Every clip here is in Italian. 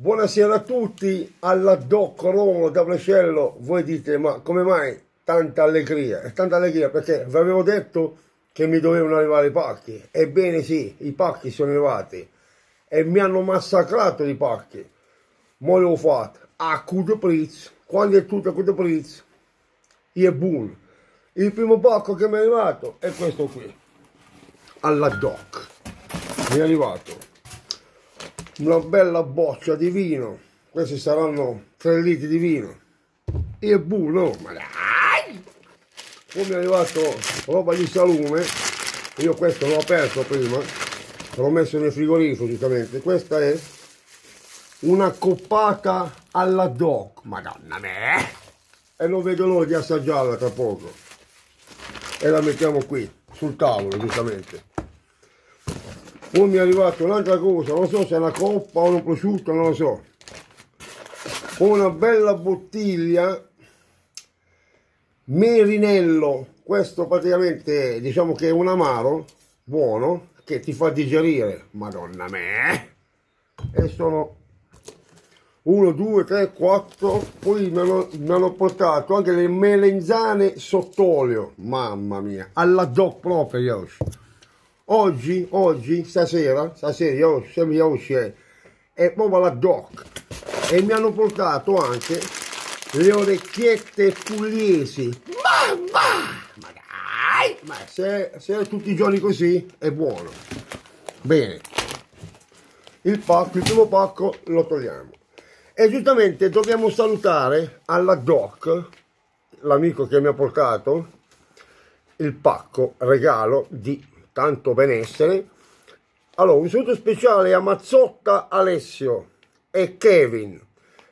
Buonasera a tutti, alla Doc Romolo da Brescello. Voi dite, ma come mai tanta allegria? E tanta allegria perché vi avevo detto che mi dovevano arrivare i pacchi. Ebbene sì, i pacchi sono arrivati e mi hanno massacrato i pacchi. Ma l'ho fatto a cudo prezzo. Quando è tutto a cudo prezzo, è buono. Il primo pacco che mi è arrivato è questo qui, alla Doc. Mi è arrivato una bella boccia di vino. Questi saranno 3 litri di vino. E buono ma dai! Poi mi è arrivato roba di salume io questo l'ho aperto prima. L'ho messo nel frigorifero giustamente. Questa è una coppata alla doc. Madonna me e non vedo l'ora di assaggiarla tra poco. E la mettiamo qui sul tavolo giustamente poi mi è arrivata un'altra cosa non so se è una coppa o un prosciutto non lo so. Una bella bottiglia merinello questo praticamente diciamo che è un amaro buono che ti fa digerire. Madonna me e sono 1 2 3 4 poi mi hanno, mi hanno portato anche le melenzane sott'olio. Mamma mia alla doc proprio oggi, oggi, stasera, stasera, io, sembra oggi è, è proprio la doc e mi hanno portato anche le orecchiette pugliesi. Mamma! Ma dai! Ma se, se è tutti i giorni così è buono. Bene. Il pacco, il primo pacco lo togliamo. E giustamente dobbiamo salutare alla doc, l'amico che mi ha portato, il pacco regalo di tanto benessere. Allora, un saluto speciale a Mazzotta Alessio e Kevin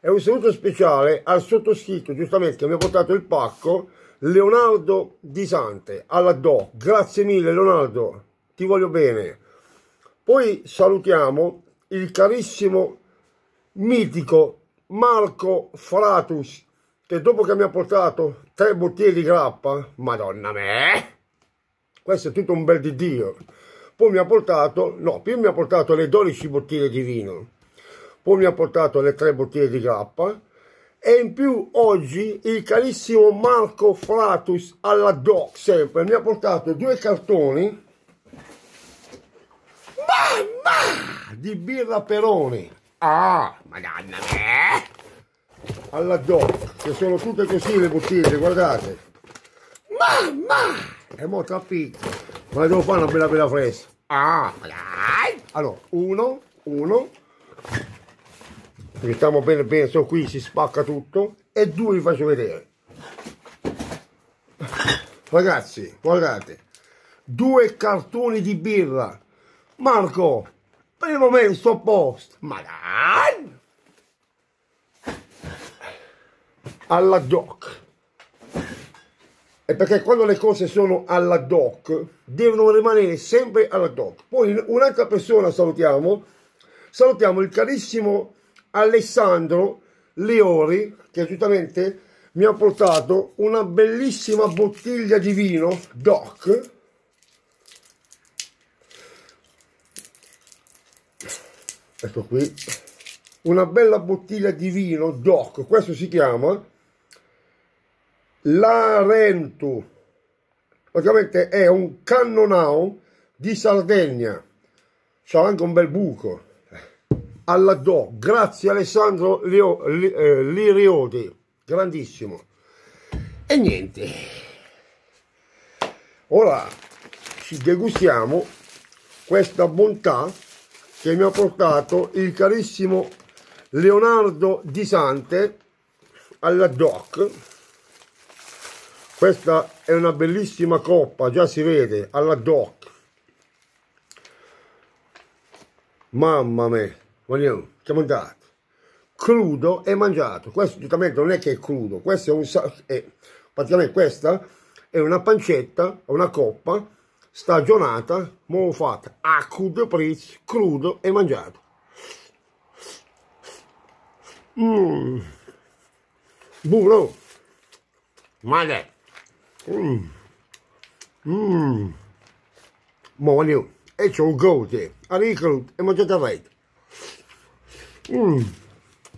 e un saluto speciale al sottoscritto, giustamente, che mi ha portato il pacco, Leonardo Di Sante, alla Do. Grazie mille Leonardo, ti voglio bene. Poi salutiamo il carissimo, mitico Marco Fratus, che dopo che mi ha portato tre bottiglie di grappa, madonna me, questo è tutto un bel di Dio. Poi mi ha portato, no, prima mi ha portato le 12 bottiglie di vino, poi mi ha portato le 3 bottiglie di grappa e in più oggi il carissimo Marco Fratus alla DOC sempre mi ha portato due cartoni. Mamma di birra Peroni. Ah madonna me alla DOC che sono tutte così le bottiglie guardate. Mamma e mo tra picco ma devo fare una bella bella fresca ah dai. Allora uno uno. Mettiamo bene bene so qui si spacca tutto. E due vi faccio vedere. Ragazzi guardate. Due cartoni di birra. Marco per il momento sto a posto. Ma dai. Alla doc è perché quando le cose sono alla doc devono rimanere sempre alla doc. Poi un'altra persona salutiamo. Salutiamo il carissimo Alessandro Leori che giustamente mi ha portato una bellissima bottiglia di vino doc. Ecco qui. Una bella bottiglia di vino doc. Questo si chiama Larentu, praticamente è un cannonau di Sardegna, c'ha anche un bel buco, alla do, grazie Alessandro Lio, Li, eh, Lirioti, grandissimo. E niente, ora ci degustiamo questa bontà che mi ha portato il carissimo Leonardo Di Sante alla DOC questa è una bellissima coppa già si vede alla doc. Mamma mia vogliamo siamo andati. Crudo e mangiato. Questo giustamente non è che è crudo questo è un è, praticamente questa è una pancetta una coppa stagionata mo fatta a crudo prezzo crudo e mangiato. Mmm buono. Male Mmm. Mmm. Molho. E c'ho un gote. Aricolo e mangiate avete. Mmm.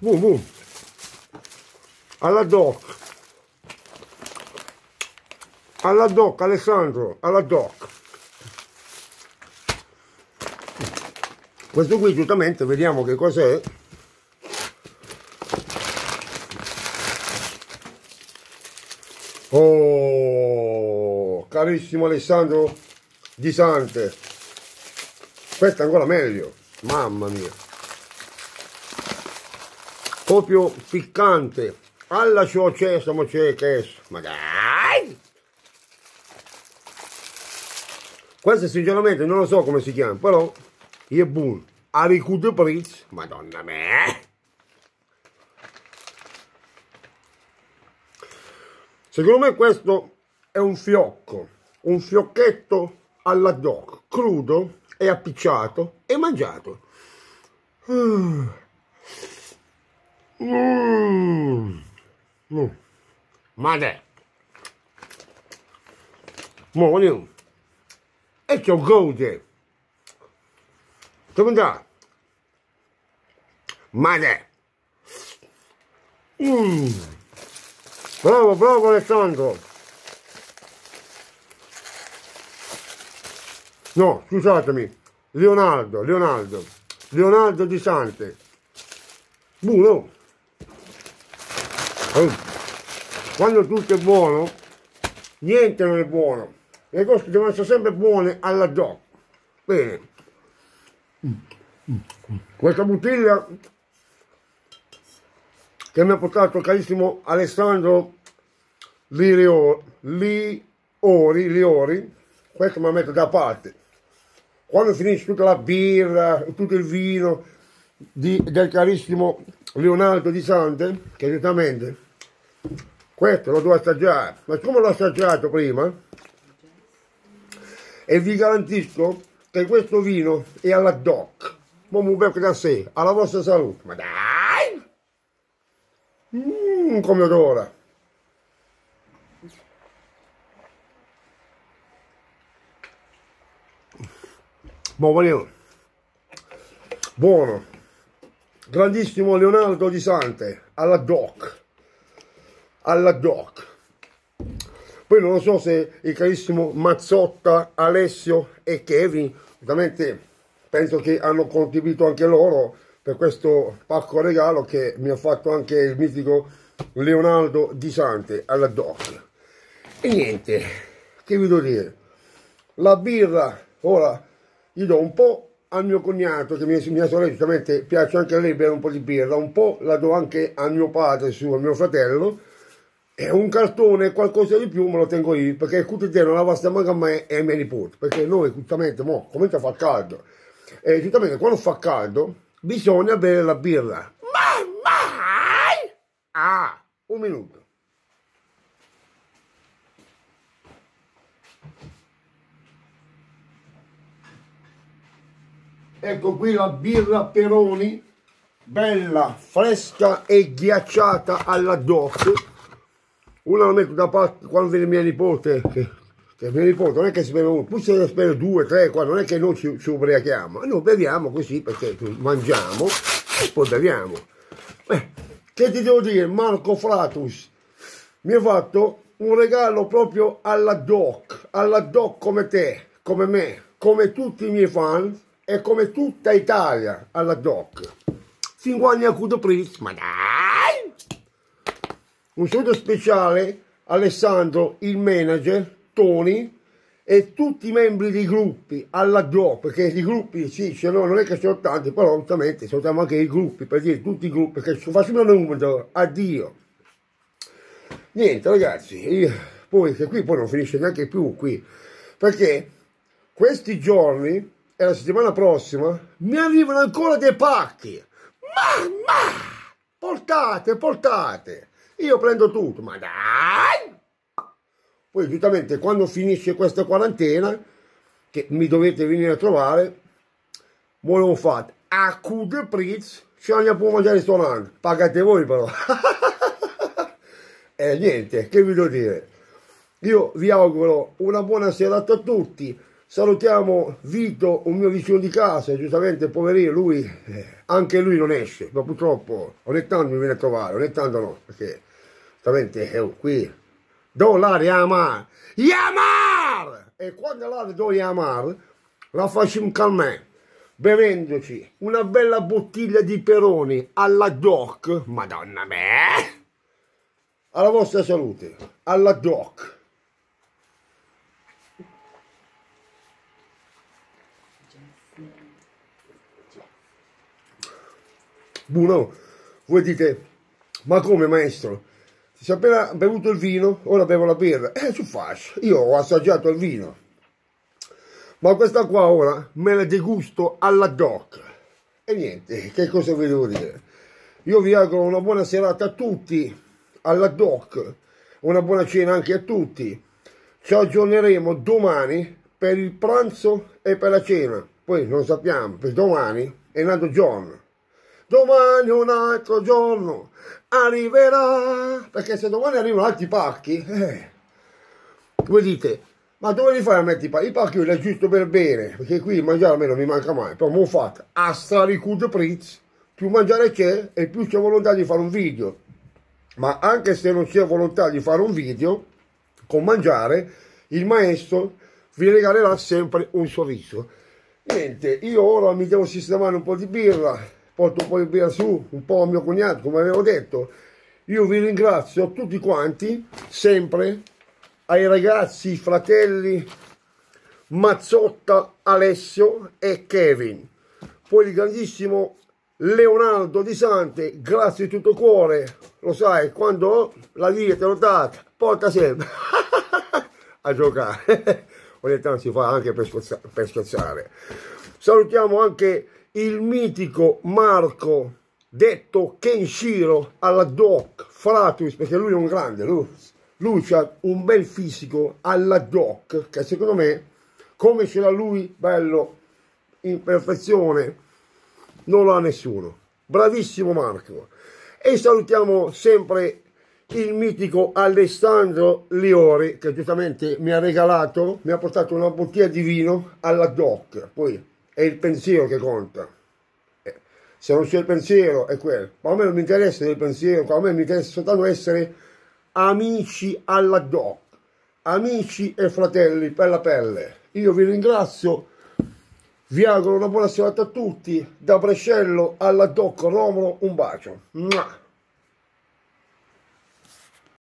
boom boom alla doc alla doc Alessandro alla doc questo qui giustamente vediamo che cos'è carissimo Alessandro di Sante. Questo è ancora meglio. Mamma mia. Proprio piccante. Alla ciò c'è stiamo c'è che magari questo sinceramente non lo so come si chiama però è buono. A ricudo prezzo madonna me secondo me questo è un fiocco un fiocchetto alla doc crudo e appicciato e mangiato mm. Mm. Mm. Ma dai. Morning. E c'ho gode. Come da? Ma dai. Mm. Bravo, bravo Alessandro. No, scusatemi. Leonardo, Leonardo. Leonardo di Sante. Buono. Quando tutto è buono, niente non è buono. Le cose devono essere sempre buone alla doc. Bene. Questa bottiglia che mi ha portato il carissimo Alessandro Liori, Liori, Liori, questo me la metto da parte. Quando finisce tutta la birra, tutto il vino di, del carissimo Leonardo di Sante, che esattamente questo lo devo assaggiare, ma come l'ho assaggiato prima, e vi garantisco che questo vino è alla doc, ma mi becco da sé, alla vostra salute, ma dai! Mmm, come odora! Buono, buono, grandissimo Leonardo di Sante, alla doc, alla doc. Poi non lo so se il carissimo Mazzotta, Alessio e Kevin, ovviamente penso che hanno contribuito anche loro per questo pacco regalo che mi ha fatto anche il mitico Leonardo di Sante alla doc. E niente, che vi devo dire? La birra, ora, gli do un po' al mio cognato, che mia, mia sorella giustamente piace anche a lei bere un po' di birra, un po' la do anche a mio padre, su, a mio fratello, e un cartone, qualcosa di più me lo tengo io, perché il te non la basta manca a me e ai miei nipoti, perché noi giustamente, mo, comincia a far caldo, e giustamente quando fa caldo bisogna bere la birra. Ma mai! Ah, un minuto. Ecco qui la birra Peroni bella fresca e ghiacciata alla doc una la metto da parte quando viene mia nipote che, che mia nipote non è che si beve uno poi se ne beve due, tre, quattro non è che noi ci, ci ubriachiamo. Noi beviamo così perché mangiamo e poi beviamo. Eh, che ti devo dire Marco Fratus? Mi ha fatto un regalo proprio alla doc alla doc come te come me come tutti i miei fan è come tutta Italia alla DOC. Si guagna a Cudo Pris, ma dai! Un saluto speciale Alessandro, il manager, Tony e tutti i membri dei gruppi alla DOC, perché i gruppi sì, cioè no, non è che sono tanti, però ovviamente salutiamo anche i gruppi, per dire tutti i gruppi, che facciamo un numero, addio. Niente ragazzi, io, poi che qui poi non finisce neanche più qui, perché questi giorni e la settimana prossima mi arrivano ancora dei pacchi. Mamma! Portate, portate. Io prendo tutto, ma dai! Poi giustamente quando finisce questa quarantena, che mi dovete venire a trovare, voi fate a coup de prix, ce la può mangiare il ristorante, pagate voi però. e niente, che vi devo dire? Io vi auguro una buona serata a tutti Salutiamo Vito, un mio vicino di casa, giustamente poverino, lui, eh, anche lui non esce, ma purtroppo ogni tanto mi viene a trovare, ogni tanto no, perché giustamente eh, qui, do l'aria amar, Yamar! E quando l'aria do Yamar, la facciamo calmare, bevendoci una bella bottiglia di Peroni alla doc, madonna me, alla vostra salute, alla doc. Buono, voi dite, ma come maestro? Si è appena bevuto il vino, ora bevo la birra. Eh, su faccio, io ho assaggiato il vino. Ma questa qua ora me la degusto alla doc. E niente, che cosa vi devo dire? Io vi auguro una buona serata a tutti, alla doc, una buona cena anche a tutti. Ci aggiorneremo domani per il pranzo e per la cena. Poi non sappiamo, per domani è un altro giorno. Domani un altro giorno arriverà, perché se domani arrivano altri pacchi, eh, voi dite, ma dove li fai a mettere i pacchi? I pacchi li è giusto per bene, perché qui mangiare a me non mi manca mai, però mo fatto a straricudo prezzo, più mangiare c'è e più c'è volontà di fare un video, ma anche se non c'è volontà di fare un video, con mangiare, il maestro vi regalerà sempre un sorriso. Niente, io ora mi devo sistemare un po' di birra, porto poi via su un po' a mio cognato, come avevo detto. Io vi ringrazio tutti quanti, sempre, ai ragazzi, fratelli Mazzotta, Alessio e Kevin. Poi il grandissimo Leonardo Di Sante, grazie di tutto cuore, lo sai, quando la vita te l'ho data, porta sempre a giocare. Ogni tanto si fa anche per scherzare. Per scherzare. Salutiamo anche il mitico Marco, detto Kenshiro alla Doc Fratus, perché lui è un grande, lui, lui ha un bel fisico alla Doc, che secondo me, come ce l'ha lui, bello, in perfezione, non lo ha nessuno. Bravissimo Marco. E salutiamo sempre il mitico Alessandro Liori, che giustamente mi ha regalato, mi ha portato una bottiglia di vino alla Doc. Poi è il pensiero che conta. Eh, se non c'è il pensiero è quello. Ma a me non mi interessa il pensiero, a me mi interessa soltanto essere amici alla doc, amici e fratelli per la pelle. Io vi ringrazio, vi auguro una buona serata a tutti, da Brescello alla doc Romolo un bacio.